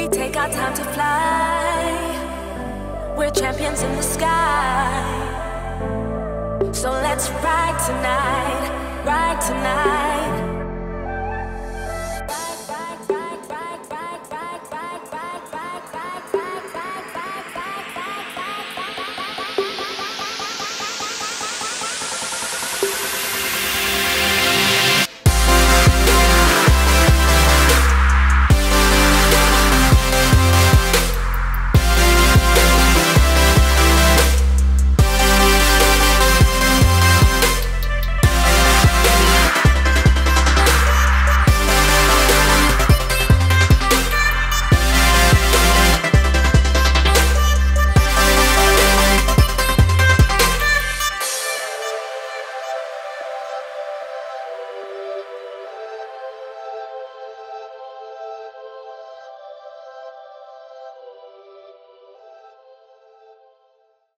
We take our time to fly. We're champions in the sky. So let's ride tonight, ride tonight.